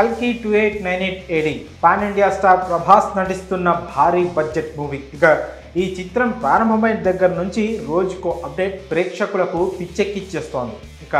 కల్కి two eight nine eight AD pan India star Prabhas నటిస్తున్న భారీ బడ్జెట్ మూవీ. ఇక ఈ చిత్రం ప్రారంభమైన దగ్గర నుంచి రోజుకో అప్డేట్ ప్రేక్షకులకు పిచ్చెక్కిచ్చేస్తోంది. ఇక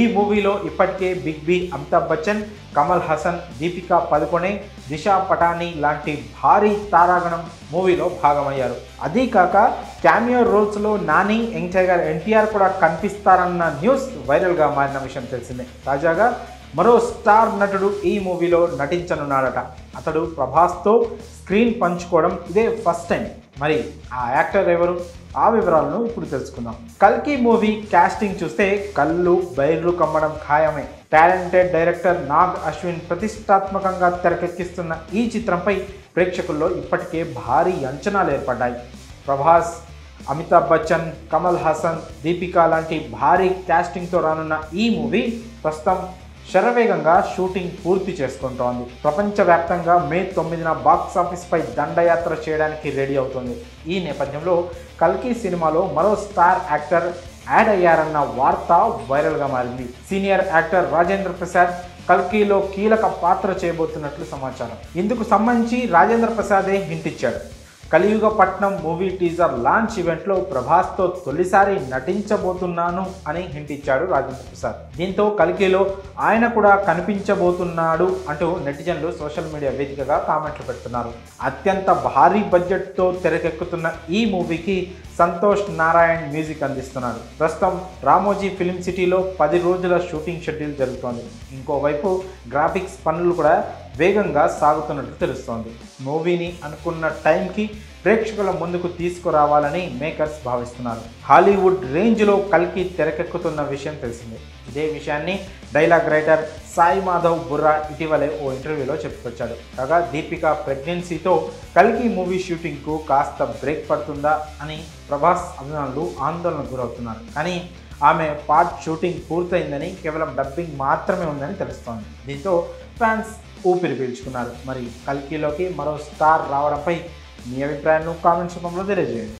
ఈ మూవీలో ఇప్పటికే బిగ్ బి అమితాబ్ బచ్చన్ కమల్ హాసన్ దీపికా పదుకొనే దిశా పటానీ లాంటి భారీ తారాగణం మూవీలో భాగమయ్యారు. అదీ కాక క్యామియో రోల్స్లో నాని యంగ్ టైగర్ ఎన్టీఆర్ కూడా కనిపిస్తారన్న న్యూస్ వైరల్గా మారిన విషయం తెలిసిందే. తాజాగా మరో స్టార్ నటుడు ఈ మూవీలో నటించనున్నాడట. అతడు ప్రభాస్తో స్క్రీన్ పంచుకోవడం ఇదే ఫస్ట్ టైం. మరి ఆ యాక్టర్ ఎవరు? ఆ వివరాలను ఇప్పుడు తెలుసుకుందాం. కల్కి మూవీ కాస్టింగ్ చూస్తే కళ్ళు బైర్లు కమ్మడం ఖాయమే. టాలెంటెడ్ డైరెక్టర్ నాగ్ అశ్విన్ ప్రతిష్టాత్మకంగా తెరకెక్కిస్తున్న ఈ చిత్రంపై ప్రేక్షకుల్లో ఇప్పటికే భారీ అంచనాలు ఏర్పడ్డాయి. ప్రభాస్ అమితాబ్ బచ్చన్ కమల్ హాసన్ దీపికా లాంటి భారీ క్యాస్టింగ్తో రానున్న ఈ మూవీ ప్రస్తుతం శరవేగంగా షూటింగ్ పూర్తి చేసుకుంటోంది. ప్రపంచవ్యాప్తంగా మే తొమ్మిదిన బాక్స్ ఆఫీస్పై దండయాత్ర చేయడానికి రెడీ అవుతుంది. ఈ నేపథ్యంలో కల్కి సినిమాలో మరో స్టార్ యాక్టర్ యాడ్ అయ్యారన్న వార్త వైరల్గా మారింది. సీనియర్ యాక్టర్ రాజేంద్ర ప్రసాద్ కల్కీలో కీలక పాత్ర చేయబోతున్నట్లు సమాచారం. ఇందుకు సంబంధించి రాజేంద్ర ప్రసాదే హింట్ ఇచ్చాడు. కలియుగ పట్నం మూవీ టీజర్ లాంచ్ ఈవెంట్లో ప్రభాస్తో తొలిసారి నటించబోతున్నాను అని హింట్ ఇచ్చాడు రాజేంద్ర ప్రసాద్ దీంతో కలికిలో ఆయన కూడా కనిపించబోతున్నాడు అంటూ నెటిజన్లు సోషల్ మీడియా వేదికగా కామెంట్లు పెడుతున్నారు. అత్యంత భారీ బడ్జెట్తో తెరకెక్కుతున్న ఈ మూవీకి సంతోష్ నారాయణ్ మ్యూజిక్ అందిస్తున్నారు ప్రస్తుతం రామోజీ ఫిలిం సిటీలో పది రోజుల షూటింగ్ షెడ్యూల్ జరుగుతోంది. ఇంకోవైపు గ్రాఫిక్స్ పనులు కూడా వేగంగా సాగుతున్నట్లు తెలుస్తోంది. మూవీని అనుకున్న టైంకి ప్రేక్షకుల ముందుకు తీసుకురావాలని మేకర్స్ భావిస్తున్నారు. హాలీవుడ్ రేంజ్లో కల్కి తెరకెక్కుతున్న విషయం తెలిసిందే. ఇదే విషయాన్ని డైలాగ్ రైటర్ సాయి మాధవ్ బుర్రా ఇటీవలే ఓ ఇంటర్వ్యూలో చెప్పుకొచ్చాడు. కాగా దీపిక ప్రెగ్నెన్సీతో కల్కి మూవీ షూటింగ్కు కాస్త బ్రేక్ పడుతుందా అని ప్రభాస్ అభిమానులు ఆందోళనకు గురవుతున్నారు. కానీ ఆమె పార్ట్ షూటింగ్ పూర్తయిందని కేవలం డబ్బింగ్ మాత్రమే ఉందని తెలుస్తోంది. దీంతో ఫ్యాన్స్ ఊపిరి పీల్చుకున్నారు. మరి కల్కిలోకి మరో స్టార్ రావడంపై మీ అభిప్రాయాలను కామెంట్స్ రూపంలో తెలియజేయండి.